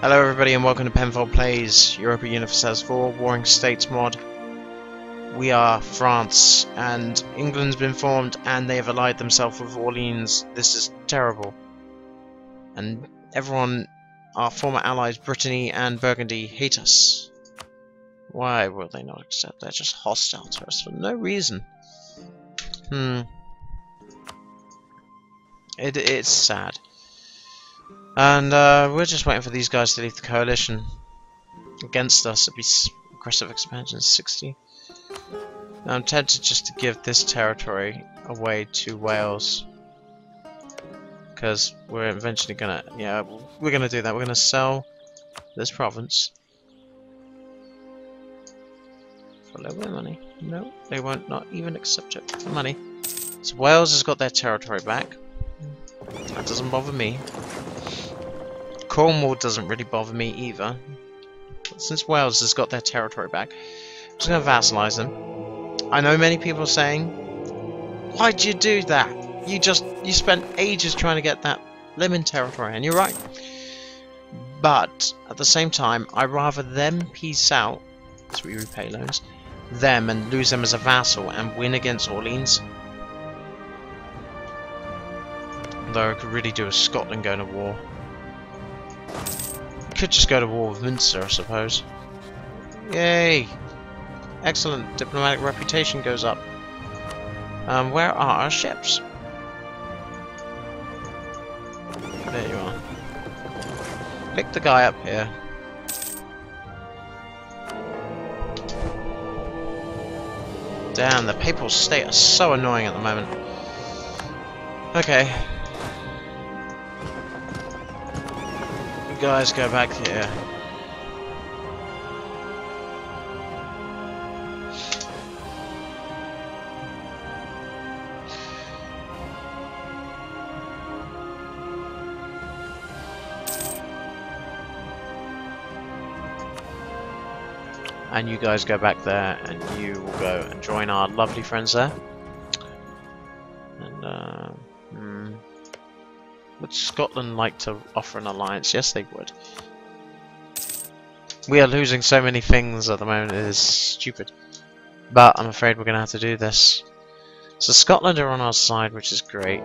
Hello everybody and welcome to Penfold Plays Europa Universalis 4 Warring States mod. We are France and England's been formed and they have allied themselves with Orleans. This is terrible. And everyone, our former allies Brittany and Burgundy hate us. Why will they not accept? They're just hostile to us for no reason. Hmm. It, it's sad. And uh, we're just waiting for these guys to leave the coalition against us. It'd be aggressive expansion 60. Now I'm tempted just to give this territory away to Wales. Because we're eventually gonna, yeah, we're gonna do that. We're gonna sell this province for a little bit of money. No, they won't not even accept it for money. So Wales has got their territory back. That doesn't bother me. Cornwall doesn't really bother me either. Since Wales has got their territory back, I'm just going to vassalize them. I know many people are saying, Why'd you do that? You just, you spent ages trying to get that lemon territory, and you're right. But, at the same time, I'd rather them peace out, as we repay loans, them and lose them as a vassal and win against Orleans. Though I could really do with Scotland going to war could just go to war with Munster, I suppose. Yay! Excellent. Diplomatic reputation goes up. Um, where are our ships? There you are. Pick the guy up here. Damn, the papal state are so annoying at the moment. Okay, guys go back here. And you guys go back there and you will go and join our lovely friends there. Would Scotland like to offer an alliance? Yes, they would. We are losing so many things at the moment, it is stupid. But I'm afraid we're going to have to do this. So Scotland are on our side, which is great.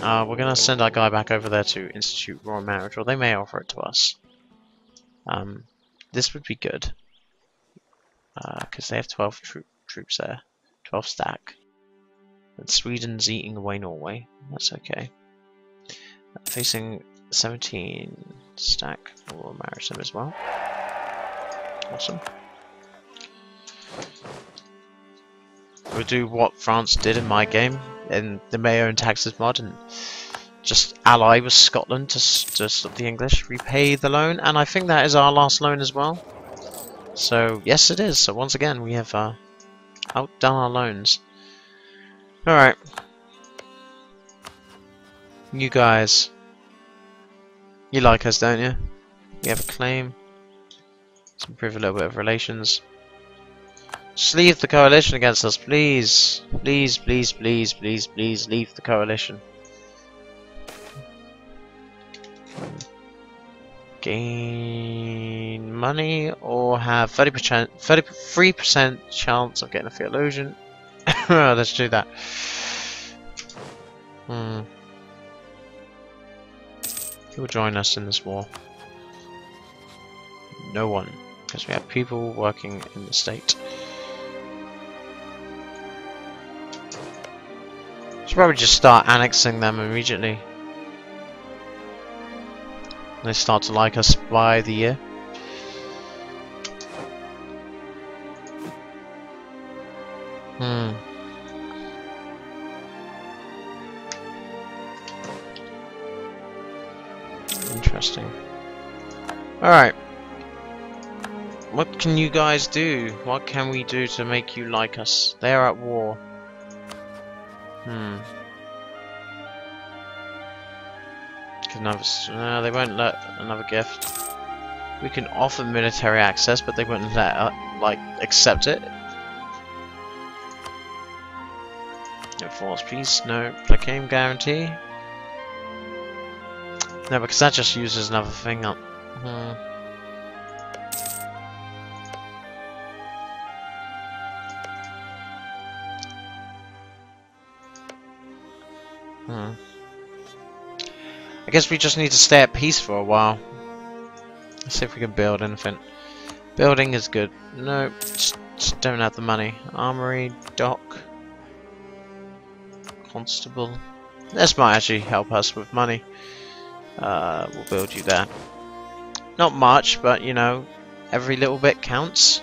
Uh, we're going to send our guy back over there to institute royal marriage, or they may offer it to us. Um, this would be good. Because uh, they have 12 tro troops there. 12 stack. Sweden's eating away Norway. That's okay. Facing 17 stack. Marry them as well. Awesome. We'll do what France did in my game in the MEIOU and Taxes mod and just ally with Scotland to, to stop the English, repay the loan, and I think that is our last loan as well. So, yes it is. So once again, we have uh, outdone our loans. Alright. You guys. You like us, don't you? We have a claim. Let's improve a little bit of relations. Just leave the coalition against us, please. Please, please, please, please, please leave the coalition. Gain money or have 30%, 33% chance of getting a theologian. Let's do that. Hmm. Who will join us in this war? No one, because we have people working in the state. Should probably just start annexing them immediately. They start to like us by the year. Can you guys do? What can we do to make you like us? They are at war. Hmm. Another, no, they won't let another gift. We can offer military access, but they won't let, uh, like, accept it. No force peace, no placame guarantee. No, because that just uses another thing up. Hmm. Guess we just need to stay at peace for a while. Let's see if we can build anything. Building is good. No, just, just don't have the money. Armory, dock, constable. This might actually help us with money. Uh, we'll build you there. Not much, but you know, every little bit counts.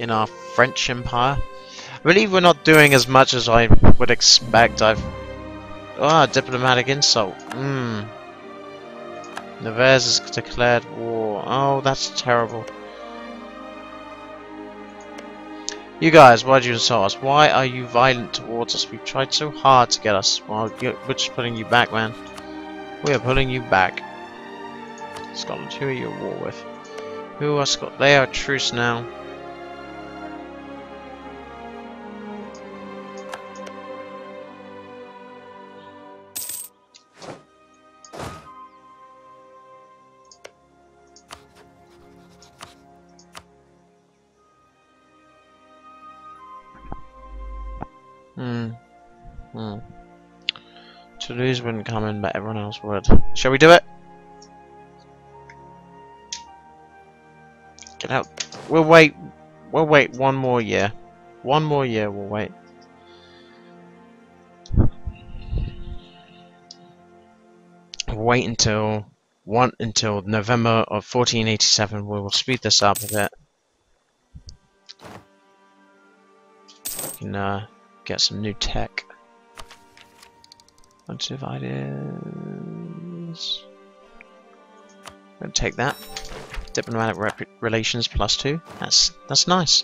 In our French Empire. I believe we're not doing as much as I would expect. I've... Ah, diplomatic insult. Hmm. Nevers has declared war. Oh, that's terrible. You guys, why did you insult us? Why are you violent towards us? We've tried so hard to get us. Well, we're just pulling you back, man. We are pulling you back. Scotland, who are you at war with? Who are Scotland? They are truce now. In, but everyone else would. Shall we do it? Get out. We'll wait. We'll wait one more year. One more year we'll wait. Wait until one until November of 1487. We will speed this up a bit. can uh, get some new tech. Bunch of ideas. Gonna take that. Diplomatic relations plus two. That's that's nice.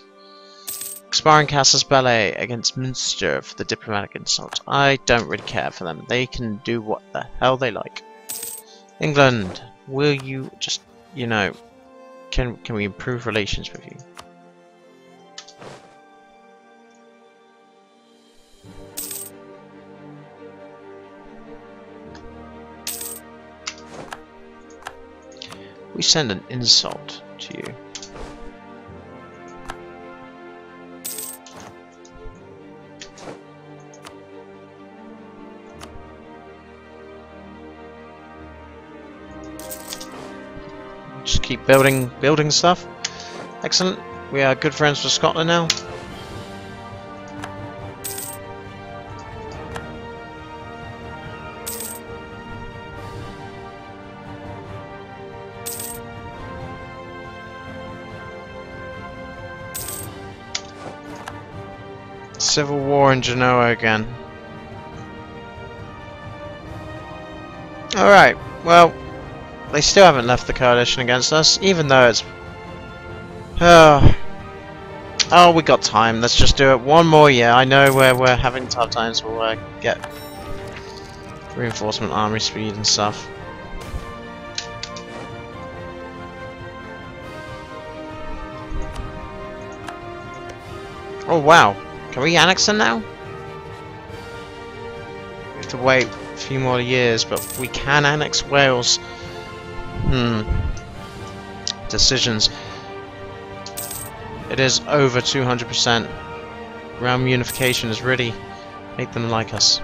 Expiring Castle's ballet against Munster for the diplomatic insult. I don't really care for them. They can do what the hell they like. England, will you just, you know, can can we improve relations with you? We send an insult to you. Just keep building building stuff. Excellent. We are good friends with Scotland now. Civil war in Genoa again. Alright, well, they still haven't left the coalition against us, even though it's... Oh, oh we got time, let's just do it one more year. I know where we're having tough times, we'll uh, get reinforcement army speed and stuff. Oh wow, can we annex them now? We have to wait a few more years, but we can annex Wales. Hmm. Decisions. It is over 200%. Realm unification has really made them like us.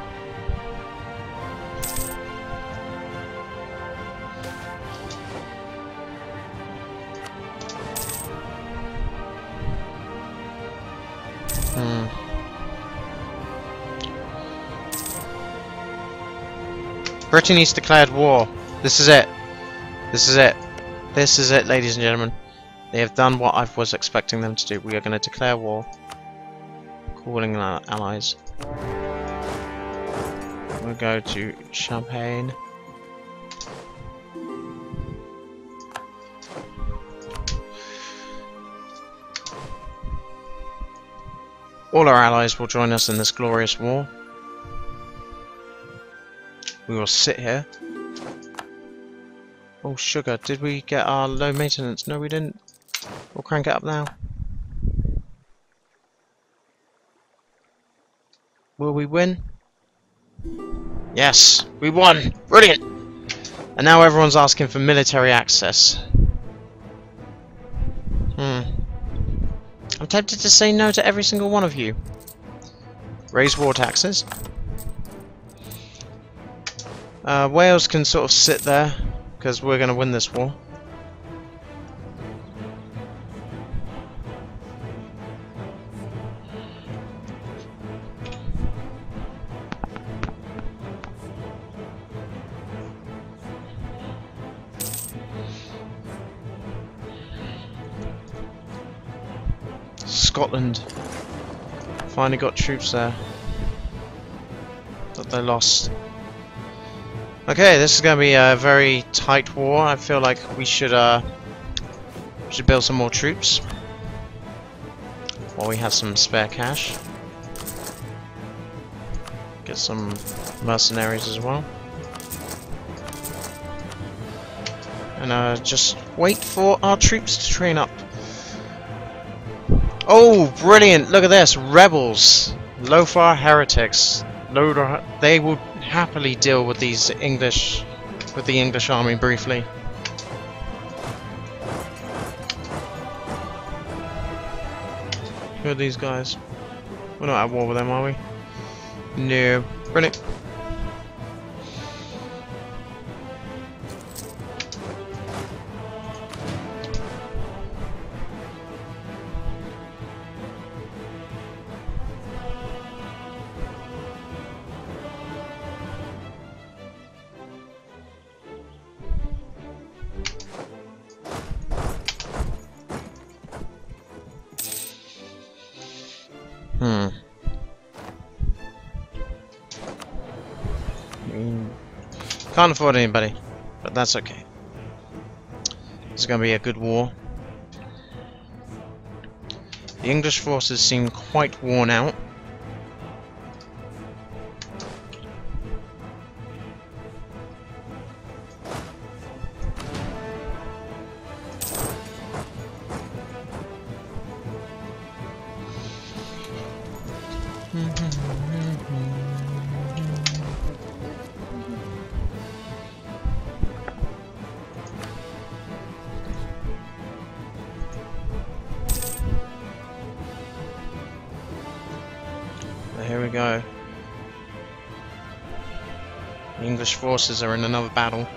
Brittany's declared war. This is it. This is it. This is it, ladies and gentlemen. They have done what I was expecting them to do. We are going to declare war. Calling our allies. We'll go to Champagne. All our allies will join us in this glorious war. We will sit here. Oh, sugar. Did we get our low maintenance? No, we didn't. We'll crank it up now. Will we win? Yes, we won! Brilliant! And now everyone's asking for military access. Hmm. I'm tempted to say no to every single one of you. Raise war taxes. Uh, Wales can sort of sit there, because we're going to win this war. Scotland finally got troops there that they lost. Okay, this is going to be a very tight war. I feel like we should uh, should build some more troops while we have some spare cash. Get some mercenaries as well. And uh, just wait for our troops to train up. Oh, brilliant! Look at this, rebels, Lollard heretics. Lollard, they will happily deal with these English, with the English army briefly. Who are these guys? We're not at war with them, are we? No. Brilliant. Can't afford anybody, but that's okay. It's gonna be a good war. The English forces seem quite worn out. Here we go. The English forces are in another battle.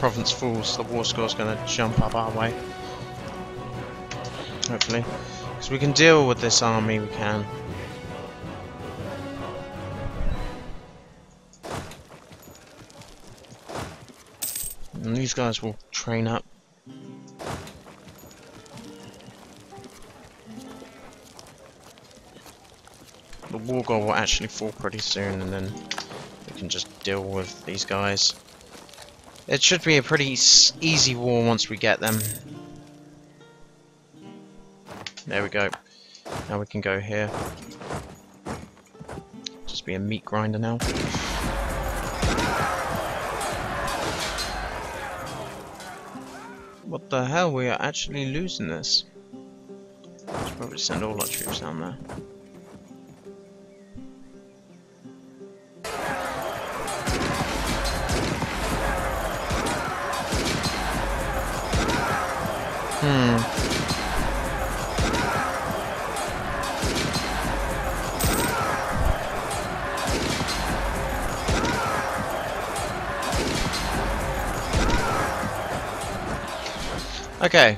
Province falls, the war score's going to jump up our way. Hopefully. Because we can deal with this army, we can. And these guys will train up. The war goal will actually fall pretty soon and then we can just deal with these guys. It should be a pretty easy war once we get them. There we go. Now we can go here. Just be a meat grinder now. What the hell? We are actually losing this. Should probably send all our troops down there. Okay.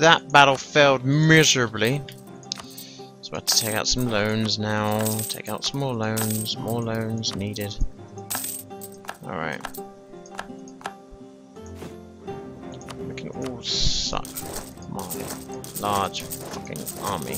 That battle failed miserably. So I have to take out some loans now. Take out some more loans. More loans needed. Alright. We can all suck my large fucking army.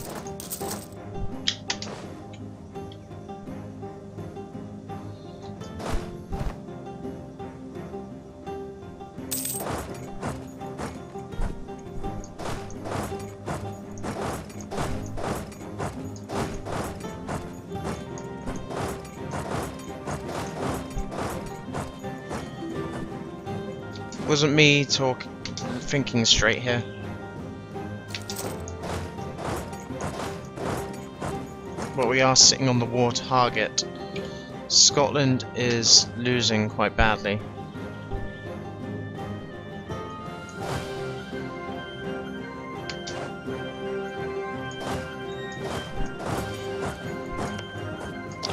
Wasn't me talking, thinking straight here. But we are sitting on the war target. Scotland is losing quite badly.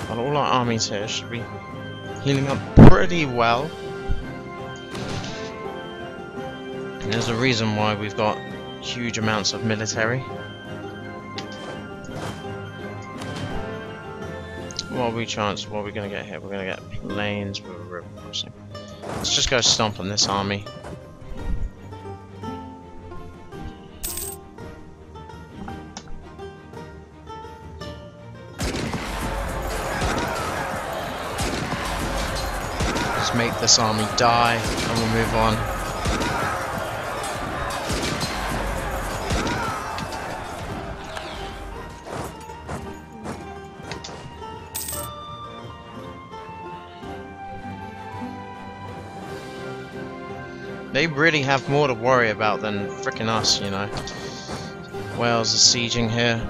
But all our armies here should be healing up pretty well. And there's a reason why we've got huge amounts of military. What are we chance? What are we gonna get here? We're gonna get plains with a river crossing. Let's just go stomp on this army. Let's make this army die, and we'll move on. They really have more to worry about than fricking us, you know. Wales is sieging here.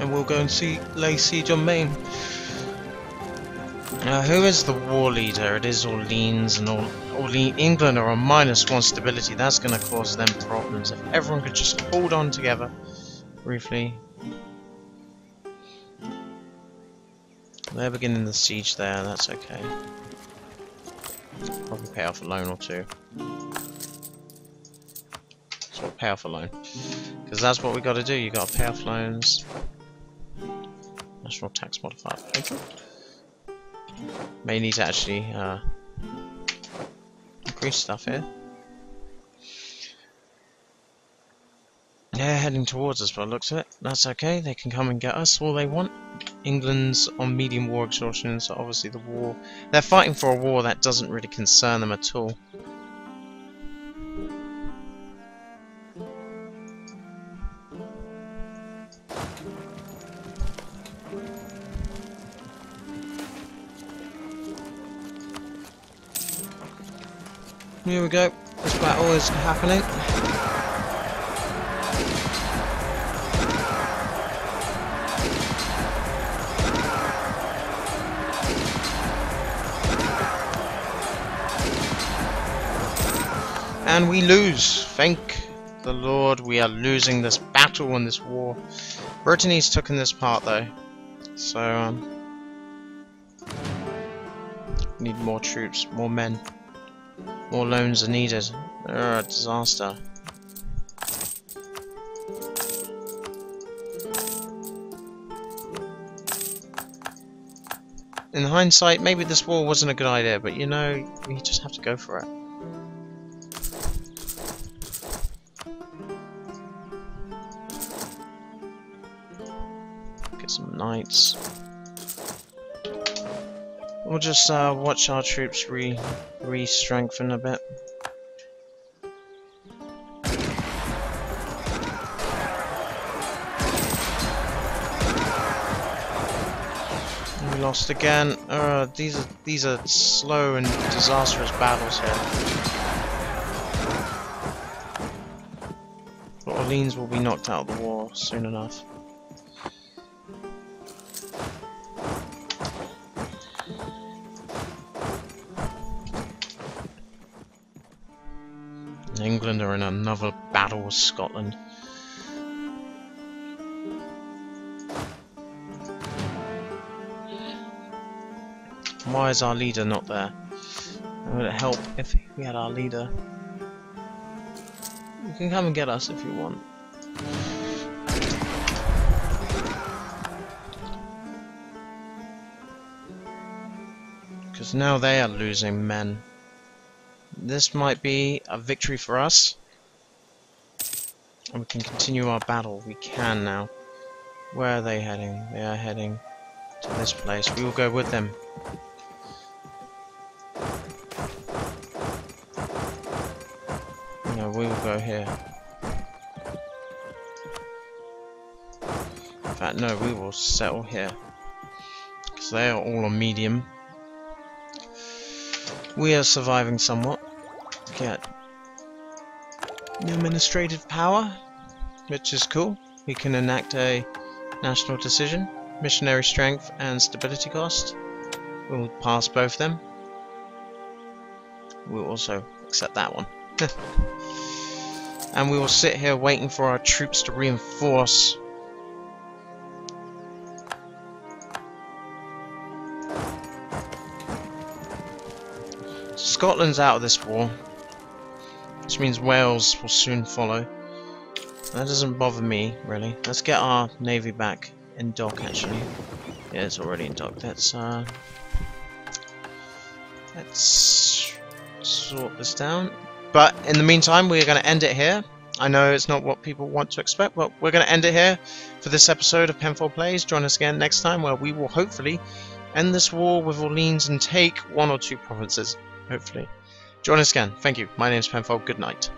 And we'll go and see lay siege on Maine. Now, who is the war leader? It is Orleans and all. Orleans, England are on minus one stability. That's going to cause them problems. If everyone could just hold on together briefly. They're beginning the siege there. That's okay. Pay off a loan or two. So pay off a loan. Because that's what we got to do. You got to pay off loans. National tax modifier. Okay. May need to actually uh, increase stuff here. Yeah, heading towards us the looks it. That's okay, they can come and get us all they want. England's on medium war exhaustion, so obviously the war... They're fighting for a war that doesn't really concern them at all. Here we go. This battle is happening. And we lose. Thank the Lord we are losing this battle and this war. Brittany's taken this part though. So, um, need more troops, more men. More loans are needed. They're a disaster. In hindsight, maybe this war wasn't a good idea, but you know, we just have to go for it. Knights. We'll just uh, watch our troops re re-strengthen a bit. We lost again. Uh, these are these are slow and disastrous battles here. But Orleans will be knocked out of the war soon enough. With Scotland. Why is our leader not there? Would it help if we had our leader? You can come and get us if you want. Because now they are losing men. This might be a victory for us. And we can continue our battle. We can now. Where are they heading? They are heading to this place. We will go with them. No, we will go here. In fact, no, we will settle here. Because they are all on medium. We are surviving somewhat. Get new administrative power, which is cool. We can enact a national decision, missionary strength and stability cost. We'll pass both of them. We'll also accept that one. and we will sit here waiting for our troops to reinforce. Scotland's out of this war, which means Wales will soon follow. That doesn't bother me, really. Let's get our navy back in dock, actually. Yeah, it's already in dock. Let's, uh... Let's sort this down. But in the meantime, we're going to end it here. I know it's not what people want to expect, but we're going to end it here for this episode of Penfold Plays. Join us again next time where we will hopefully end this war with Orleans and take one or two provinces. Hopefully. Join us again. Thank you. My name is Penfold. Good night.